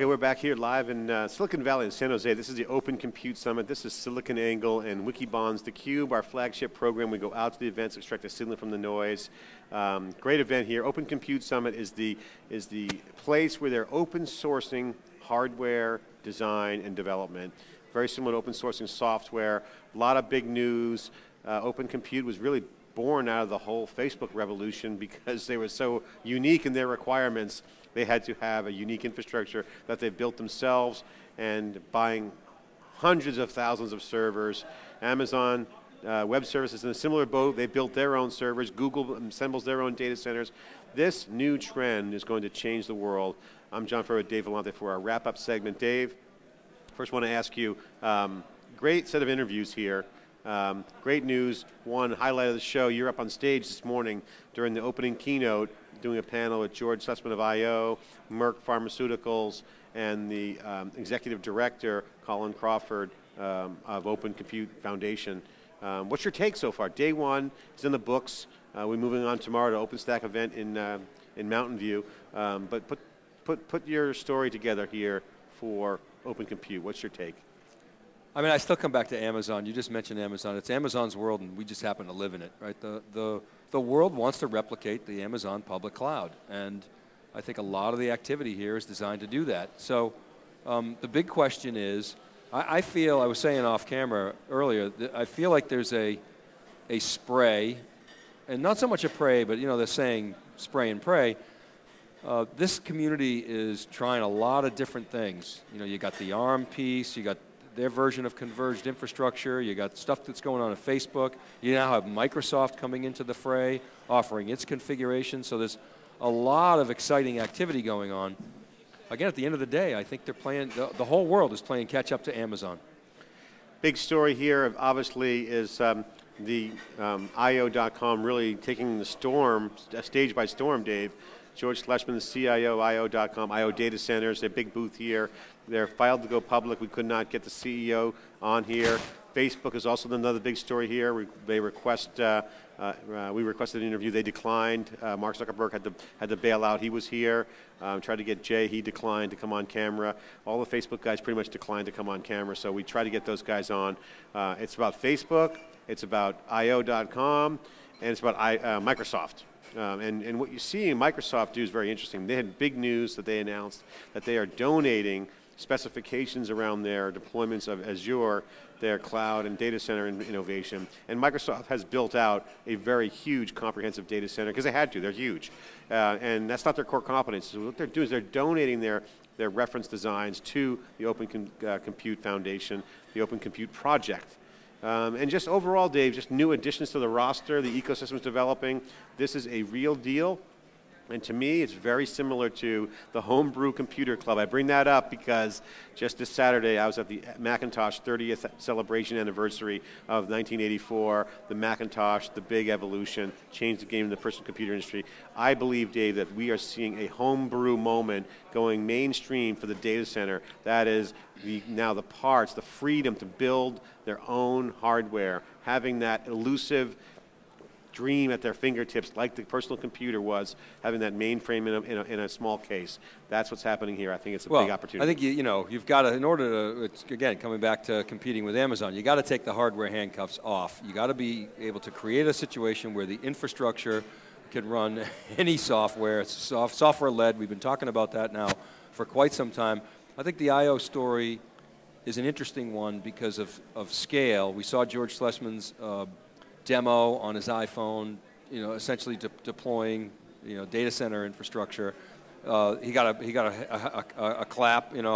Okay, we're back here live in uh, Silicon Valley in San Jose. This is the Open Compute Summit. This is SiliconANGLE and Wikibon's theCUBE, our flagship program. We go out to the events, extract the signal from the noise. Um, great event here. Open Compute Summit is the, is the place where they're open sourcing hardware, design, and development. Very similar to open sourcing software. A lot of big news. Uh, open Compute was really born out of the whole Facebook revolution because they were so unique in their requirements they had to have a unique infrastructure that they built themselves and buying hundreds of thousands of servers. Amazon uh, Web Services in a similar boat. They built their own servers. Google assembles their own data centers. This new trend is going to change the world. I'm John Furrier with Dave Vellante for our wrap-up segment. Dave, first want to ask you, um, great set of interviews here. Um, great news, one highlight of the show, you're up on stage this morning during the opening keynote doing a panel with George Slessman of I.O., Merck Pharmaceuticals, and the um, executive director, Colin Crawford, um, of Open Compute Foundation. Um, what's your take so far? Day one is in the books. Uh, we're moving on tomorrow to OpenStack event in, uh, in Mountain View. Um, but put, put, put your story together here for Open Compute. What's your take? I mean, I still come back to Amazon. You just mentioned Amazon. It's Amazon's world, and we just happen to live in it, right? The, the, the world wants to replicate the Amazon public cloud, and I think a lot of the activity here is designed to do that. So um, the big question is, I, I, feel, I was saying off camera earlier, I feel like there's a, a spray, and not so much a prey, but you know, they're saying spray and pray. Uh, this community is trying a lot of different things. You know, you got the ARM piece, you got their version of converged infrastructure. You got stuff that's going on at Facebook. You now have Microsoft coming into the fray, offering its configuration. So there's a lot of exciting activity going on. Again, at the end of the day, I think they're playing, the, the whole world is playing catch up to Amazon. Big story here, obviously, is um, the um, IO.com really taking the storm, stage by storm, Dave. George Slessman, the CIO, IO.com, IO Data Centers, their big booth here. They're filed to go public. We could not get the CEO on here. Facebook is also another big story here. We, they request, uh, uh, uh, we requested an interview. They declined. Uh, Mark Zuckerberg had to, had to bail out. He was here. Um, tried to get Jay. He declined to come on camera. All the Facebook guys pretty much declined to come on camera. So we try to get those guys on. Uh, it's about Facebook. It's about IO.com. And it's about I, uh, Microsoft. Um, and, and what you see Microsoft do is very interesting. They had big news that they announced that they are donating specifications around their deployments of Azure, their cloud and data center innovation. And Microsoft has built out a very huge comprehensive data center because they had to, they're huge. Uh, and that's not their core competence. So what they're doing is they're donating their, their reference designs to the Open Com uh, Compute Foundation, the Open Compute Project. Um, and just overall, Dave, just new additions to the roster, the ecosystem is developing. This is a real deal. And to me, it's very similar to the Homebrew Computer Club. I bring that up because just this Saturday, I was at the Macintosh 30th celebration anniversary of 1984. The Macintosh, the big evolution, changed the game in the personal computer industry. I believe, Dave, that we are seeing a homebrew moment going mainstream for the data center. That is the, now the parts, the freedom to build their own hardware, having that elusive dream at their fingertips like the personal computer was, having that mainframe in a, in a, in a small case. That's what's happening here. I think it's a well, big opportunity. I think, you, you know, you've got to, in order to, again, coming back to competing with Amazon, you got to take the hardware handcuffs off. You got to be able to create a situation where the infrastructure can run any software. It's soft, software-led. We've been talking about that now for quite some time. I think the I.O. story is an interesting one because of, of scale. We saw George Slessman's uh, demo on his iPhone, you know, essentially de deploying, you know, data center infrastructure. Uh, he got a he got a, a, a, a clap, you know,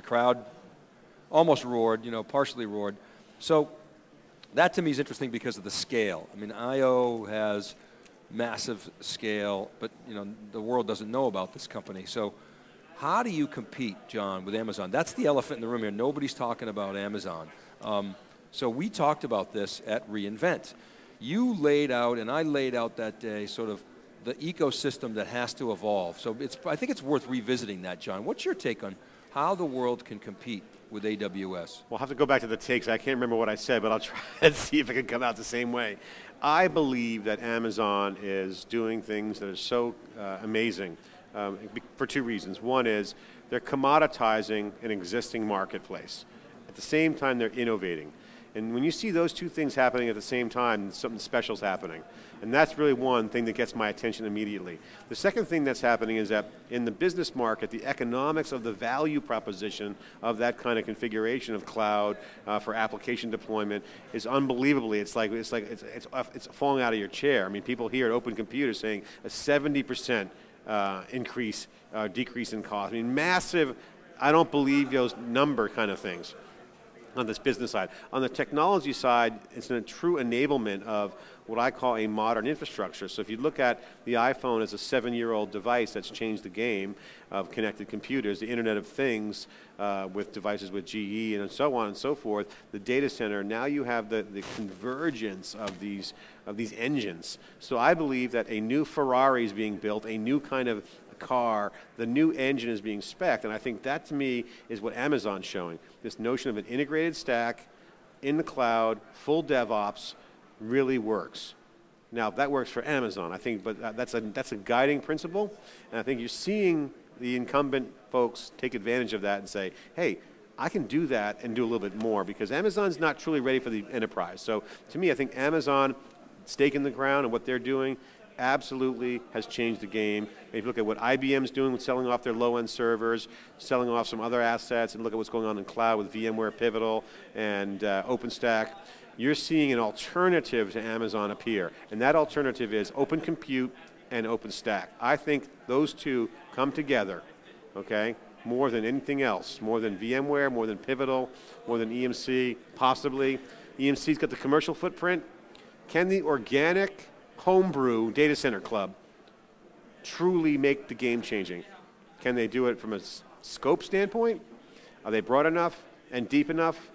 the crowd almost roared, you know, partially roared. So that to me is interesting because of the scale. I mean, I/O has massive scale, but you know, the world doesn't know about this company. So How do you compete, John, with Amazon? That's the elephant in the room here. Nobody's talking about Amazon. Um, so we talked about this at reInvent. You laid out, and I laid out that day, sort of the ecosystem that has to evolve. So it's, I think it's worth revisiting that, John. What's your take on how the world can compete with AWS? Well, have to go back to the takes. I can't remember what I said, but I'll try and see if it can come out the same way. I believe that Amazon is doing things that are so uh, amazing um, for two reasons. One is they're commoditizing an existing marketplace. At the same time, they're innovating. And when you see those two things happening at the same time, something special is happening. And that's really one thing that gets my attention immediately. The second thing that's happening is that in the business market, the economics of the value proposition of that kind of configuration of cloud uh, for application deployment is unbelievably, it's like, it's, like it's, it's, it's falling out of your chair. I mean, people here at Open Computer saying a 70% uh, increase, uh, decrease in cost. I mean, massive, I don't believe those number kind of things on this business side. On the technology side, it's a true enablement of what I call a modern infrastructure. So if you look at the iPhone as a seven-year-old device that's changed the game of connected computers, the Internet of Things uh, with devices with GE and so on and so forth, the data center, now you have the, the convergence of these, of these engines. So I believe that a new Ferrari is being built, a new kind of car, the new engine is being specced, and I think that to me is what Amazon's showing. This notion of an integrated stack in the cloud, full DevOps, really works. Now, that works for Amazon, I think, but that's a, that's a guiding principle, and I think you're seeing the incumbent folks take advantage of that and say, hey, I can do that and do a little bit more because Amazon's not truly ready for the enterprise. So to me, I think Amazon, stake in the ground and what they're doing absolutely has changed the game. If you look at what IBM's doing with selling off their low-end servers, selling off some other assets, and look at what's going on in cloud with VMware Pivotal and uh, OpenStack, you're seeing an alternative to Amazon appear. And that alternative is Open Compute and OpenStack. I think those two come together, okay, more than anything else, more than VMware, more than Pivotal, more than EMC, possibly. EMC's got the commercial footprint. Can the organic homebrew data center club truly make the game changing? Can they do it from a scope standpoint? Are they broad enough and deep enough?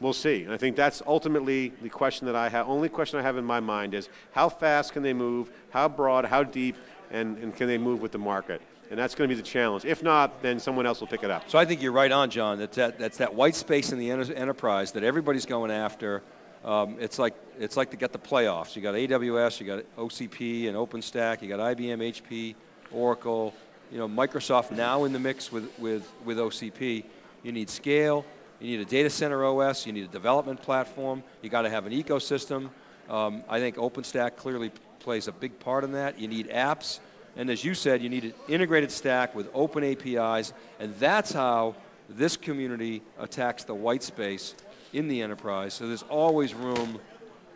We'll see. And I think that's ultimately the question that I have. Only question I have in my mind is how fast can they move? How broad? How deep? And, and can they move with the market? And that's going to be the challenge. If not, then someone else will pick it up. So I think you're right on, John. That's that, that's that white space in the enterprise that everybody's going after. Um, it's like it's like to get the playoffs. You got AWS, you got OCP and OpenStack, you got IBM, HP, Oracle, you know Microsoft now in the mix with with with OCP. You need scale. You need a data center OS. You need a development platform. You got to have an ecosystem. Um, I think OpenStack clearly plays a big part in that. You need apps. And as you said, you need an integrated stack with open APIs. And that's how this community attacks the white space in the enterprise. So there's always room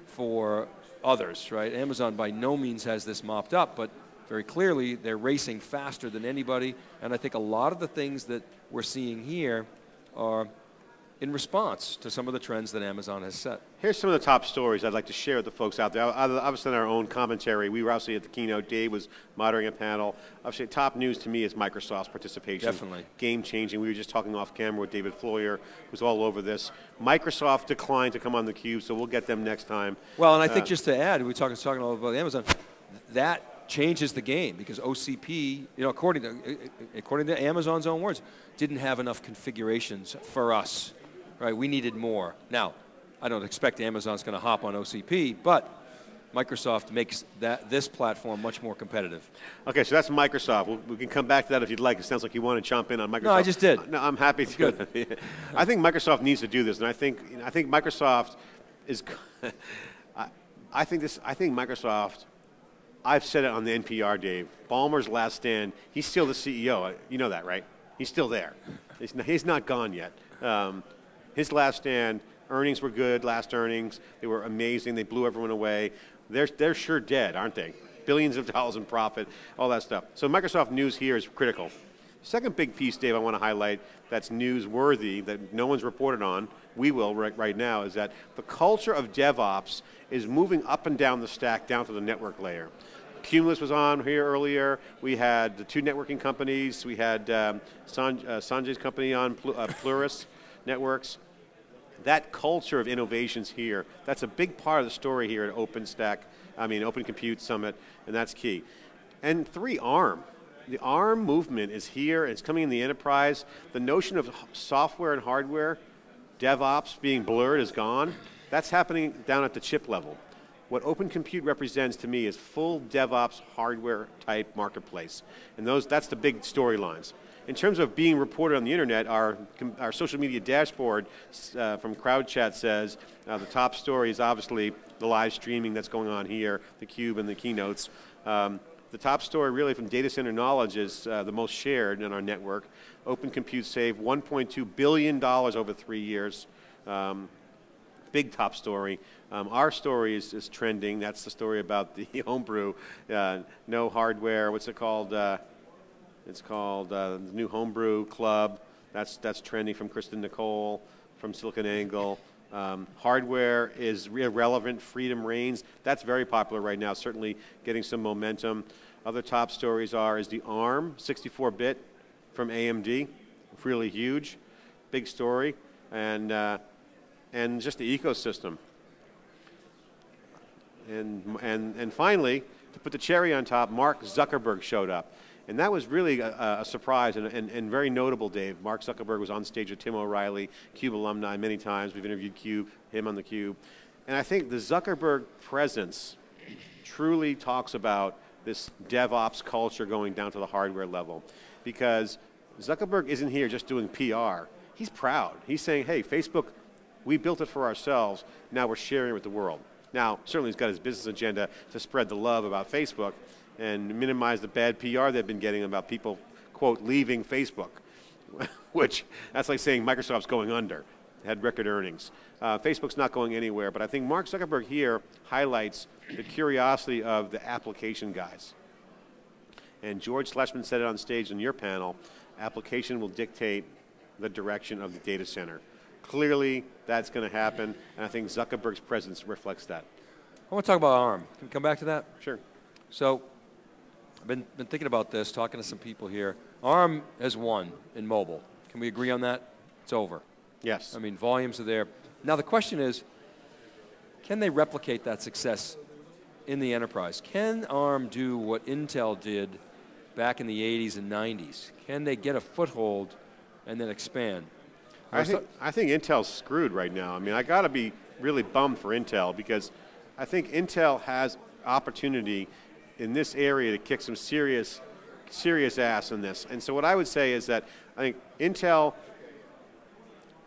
for others, right? Amazon by no means has this mopped up, but very clearly they're racing faster than anybody. And I think a lot of the things that we're seeing here are in response to some of the trends that Amazon has set. Here's some of the top stories I'd like to share with the folks out there. Obviously, in our own commentary, we were obviously at the keynote. Dave was moderating a panel. Obviously, top news to me is Microsoft's participation. Definitely. Game changing. We were just talking off camera with David Floyer, who's all over this. Microsoft declined to come on the cube, so we'll get them next time. Well, and I think uh, just to add, we were talking, talking about Amazon, that changes the game because OCP, you know, according to, according to Amazon's own words, didn't have enough configurations for us right? We needed more. Now, I don't expect Amazon's going to hop on OCP, but Microsoft makes that this platform much more competitive. Okay, so that's Microsoft. we we can come back to that if you'd like. It sounds like you want to jump in on Microsoft. No, I just did. No, I'm happy to. Good. I think Microsoft needs to do this, and I think you know, I think Microsoft is. I, I think this. I think Microsoft. I've said it on the NPR, Dave. Ballmer's last stand. He's still the CEO. You know that, right? He's still there. He's not, he's not gone yet. Um, his last stand, earnings were good, last earnings. They were amazing. They blew everyone away. They're, they're sure dead, aren't they? Billions of dollars in profit, all that stuff. So Microsoft news here is critical. Second big piece, Dave, I want to highlight that's newsworthy that no one's reported on, we will right, right now, is that the culture of DevOps is moving up and down the stack down to the network layer. Cumulus was on here earlier. We had the two networking companies. We had um, uh, Sanjay's company on Pl uh, Pluribus Networks. That culture of innovations here, that's a big part of the story here at OpenStack, I mean Open Compute Summit, and that's key. And three, ARM. The ARM movement is here, and it's coming in the enterprise. The notion of software and hardware, DevOps being blurred is gone. That's happening down at the chip level. What Open Compute represents to me is full DevOps hardware type marketplace. And those, that's the big storylines. In terms of being reported on the internet, our, our social media dashboard uh, from CrowdChat says uh, the top story is obviously the live streaming that's going on here, the cube and the keynotes. Um, the top story really from data center knowledge is uh, the most shared in our network. Open Compute saved $1.2 billion over three years. Um, big top story. Um, our story is, is, trending. That's the story about the homebrew, uh, no hardware. What's it called? Uh, it's called uh, the New Homebrew Club. That's that's trending from Kristen Nicole from SiliconANGLE. Um, hardware is irrelevant. Freedom reigns. That's very popular right now. Certainly getting some momentum. Other top stories are is the ARM 64-bit from AMD, really huge, big story, and uh, and just the ecosystem. And, and, and finally, to put the cherry on top, Mark Zuckerberg showed up. And that was really a, a surprise and, and, and, very notable, Dave. Mark Zuckerberg was on stage with Tim O'Reilly, CUBE alumni, many times. We've interviewed CUBE, him on the Cube. And I think the Zuckerberg presence truly talks about this DevOps culture going down to the hardware level. Because Zuckerberg isn't here just doing PR. He's proud. He's saying, hey, Facebook we built it for ourselves. Now we're sharing it with the world. Now, certainly he's got his business agenda to spread the love about Facebook and minimize the bad PR they've been getting about people, quote, leaving Facebook, which that's like saying Microsoft's going under. Had record earnings. Uh, Facebook's not going anywhere, but I think Mark Zuckerberg here highlights the curiosity of the application guys. And George Slessman said it on stage in your panel application will dictate the direction of the data center. Clearly, that's going to happen, and I think Zuckerberg's presence reflects that. I want to talk about ARM. Can we come back to that? Sure. So, I've been, been thinking about this, talking to some people here. ARM has won in mobile. Can we agree on that? It's over. Yes. I mean, volumes are there. Now, the question is can they replicate that success in the enterprise? Can ARM do what Intel did back in the 80s and 90s? Can they get a foothold and then expand? I think, I think Intel's screwed right now. I mean, I got to be really bummed for Intel because I think Intel has opportunity in this area to kick some serious, serious ass in this. And so what I would say is that I think Intel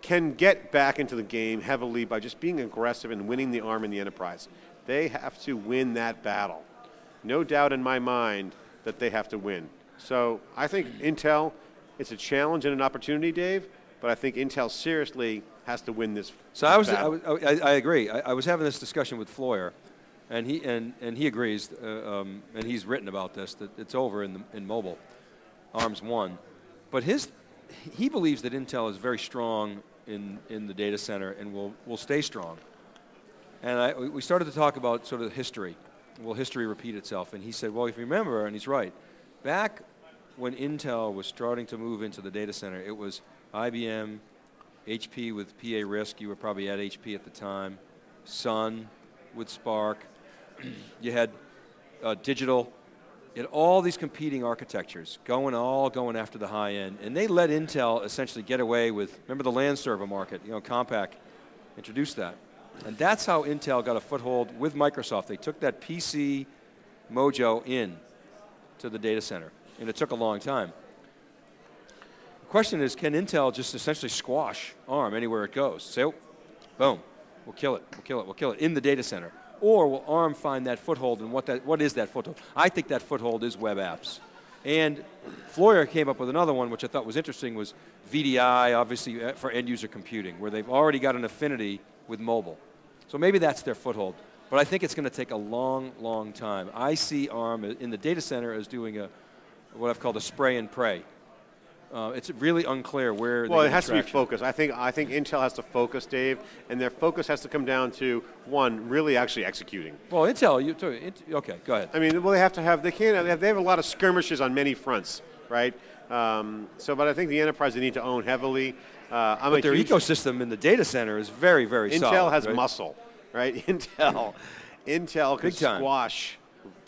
can get back into the game heavily by just being aggressive and winning the arm in the enterprise. They have to win that battle. No doubt in my mind that they have to win. So I think Intel, it's a challenge and an opportunity, Dave, but I think Intel seriously has to win this. So I was, I, was, I, I agree. I, I, was having this discussion with Floyer, and he and, and he agrees, uh, um, and he's written about this that it's over in the, in mobile. ARM's won, but his he believes that Intel is very strong in in the data center and will will stay strong. And I, we started to talk about sort of history. Will history repeat itself? And he said, well, if you remember, and he's right, back when Intel was starting to move into the data center, it was IBM, HP with PA RISC, you were probably at HP at the time, Sun with SPARC, you had uh, digital, you had all these competing architectures going all going after the high end, and they let Intel essentially get away with, remember the LAN server market, you know, Compaq introduced that. And that's how Intel got a foothold with Microsoft. They took that PC mojo in to the data center, and it took a long time The question is, can Intel just essentially squash ARM anywhere it goes? Say, oh, boom, we'll kill it, we'll kill it, we'll kill it in the data center. Or will ARM find that foothold, and what, that, what is that foothold? I think that foothold is web apps. And Floyer came up with another one, which I thought was interesting, was VDI, obviously uh, for end-user computing, where they've already got an affinity with mobile. So maybe that's their foothold. But I think it's going to take a long, long time. I see ARM in the data center as doing a, what I've called a spray and pray Uh, it's really unclear where. Well, it has to be focused. I think I think Intel has to focus, Dave, and their focus has to come down to one, really actually executing. Well, Intel, you okay, go ahead. I mean, well, they have to have they can't they have, they have a lot of skirmishes on many fronts, right? Um, so, but I think the enterprise they need to own heavily. Uh, But their ecosystem in the data center is very, very Intel solid. has right? muscle, right? Intel, Intel can squash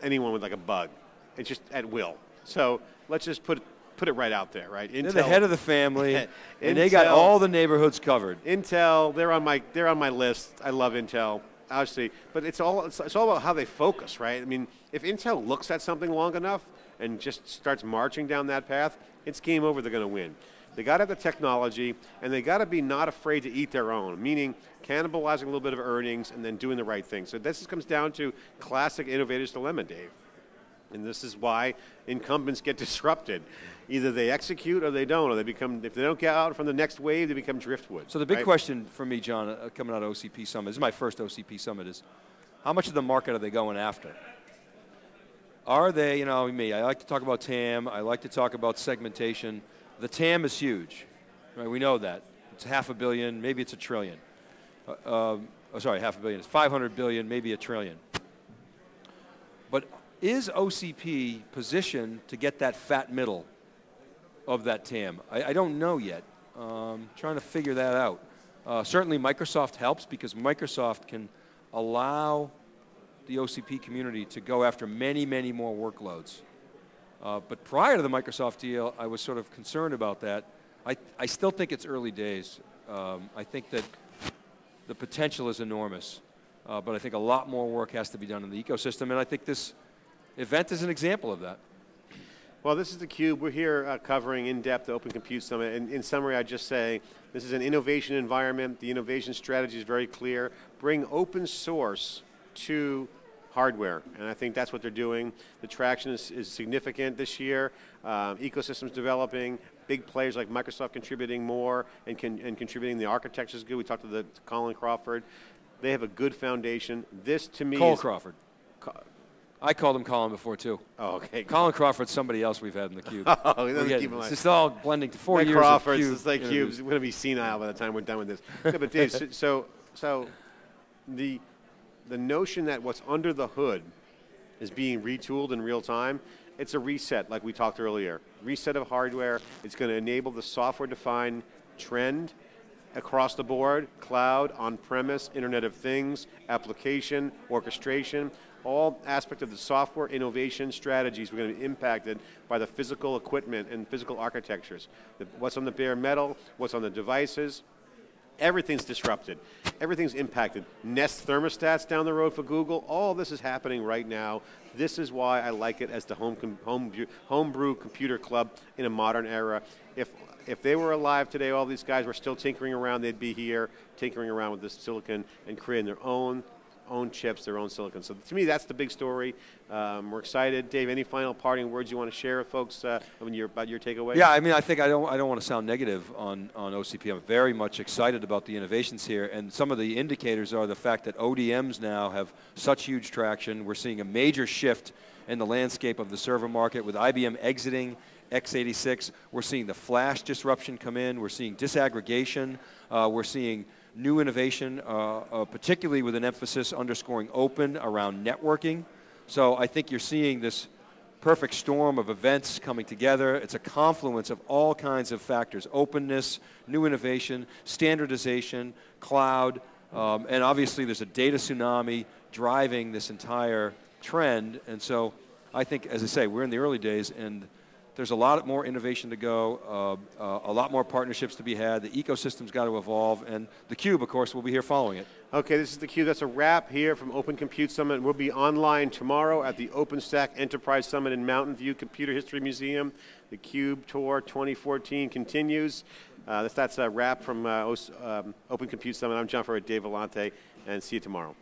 anyone with like a bug. It's just at will. So let's just put put it right out there, right? Intel, They're the head of the family, and they got all the neighborhoods covered. Intel, they're on my they're on my list. I love Intel, obviously, but it's all it's, it's all about how they focus, right? I mean, if Intel looks at something long enough and just starts marching down that path, it's game over. They're going to win. They got to have the technology, and they got to be not afraid to eat their own, meaning cannibalizing a little bit of earnings and then doing the right thing. So this comes down to classic innovator's dilemma, Dave. And this is why incumbents get disrupted. Either they execute or they don't, or they become, if they don't get out from the next wave, they become driftwood. So the big right? question for me, John, uh, coming out of OCP Summit, this is my first OCP Summit, is how much of the market are they going after? Are they, you know, me, I like to talk about TAM, I like to talk about segmentation. The TAM is huge, right? We know that. It's half a billion, maybe it's a trillion. Uh, um, oh, sorry, half a billion. It's 500 billion, maybe a trillion. But is OCP positioned to get that fat middle of that TAM? I, I don't know yet. Um, trying to figure that out. Uh, certainly, Microsoft helps because Microsoft can allow the OCP community to go after many, many more workloads. Uh, but prior to the Microsoft deal, I was sort of concerned about that. I, I still think it's early days. Um, I think that the potential is enormous, uh, but I think a lot more work has to be done in the ecosystem, and I think this event is an example of that. Well, this is theCUBE. We're here uh, covering in-depth the Open Compute Summit. And in summary, I'd just say this is an innovation environment. The innovation strategy is very clear. Bring open source to hardware, and I think that's what they're doing. The traction is, is significant this year. Um, ecosystems developing, big players like Microsoft contributing more and, con and contributing. The architecture is good. We talked to the to Colin Crawford. They have a good foundation. This, to me, Cole Crawford. I called him Colin before too. Oh, okay. Colin Crawford's somebody else we've had in the cube. Oh, he We're doesn't getting- keep it's just all blending to four Mike years. Crawford's, of cube it's like. Cubes. We're going to be senile by the time we're done with this. yeah, but Dave, so, so, so the, the notion that what's under the hood is being retooled in real time, it's a reset, like we talked earlier. Reset of hardware. It's going to enable the software-defined trend across the board, cloud, on-premise, Internet of Things, application, orchestration, all aspect of the software innovation strategies were going to be impacted by the physical equipment and physical architectures. The, what's on the bare metal, what's on the devices, everything's disrupted. Everything's impacted. Nest thermostats down the road for Google, all this is happening right now. This is why I like it as the home, home, homebrew computer club in a modern era. If, if they were alive today, all these guys were still tinkering around, they'd be here tinkering around with this silicon and creating their own own chips, their own silicon. So to me, that's the big story. Um, we're excited. Dave, any final parting words you want to share with folks uh, when you're, about your takeaway? Yeah, I mean, I think I don't, I don't want to sound negative on, on OCP. I'm very much excited about the innovations here, and some of the indicators are the fact that ODMs now have such huge traction. We're seeing a major shift in the landscape of the server market with IBM exiting x86. We're seeing the flash disruption come in. We're seeing disaggregation. Uh, we're seeing new innovation, uh, uh, particularly with an emphasis underscoring open around networking. So I think you're seeing this perfect storm of events coming together. It's a confluence of all kinds of factors openness, new innovation, standardization, cloud, um, and obviously there's a data tsunami driving this entire trend. And so I think, as I say, we're in the early days and there's a lot more innovation to go, uh, uh, a lot more partnerships to be had. The ecosystem's got to evolve, and the Cube, of course, will be here following it. Okay, this is theCUBE. That's a wrap here from Open Compute Summit. We'll be online tomorrow at the OpenStack Enterprise Summit in Mountain View Computer History Museum. The CUBE Tour 2014 continues. Uh, that's, that's a wrap from uh, um, Open Compute Summit. I'm John Furrier, Dave Vellante, and see you tomorrow.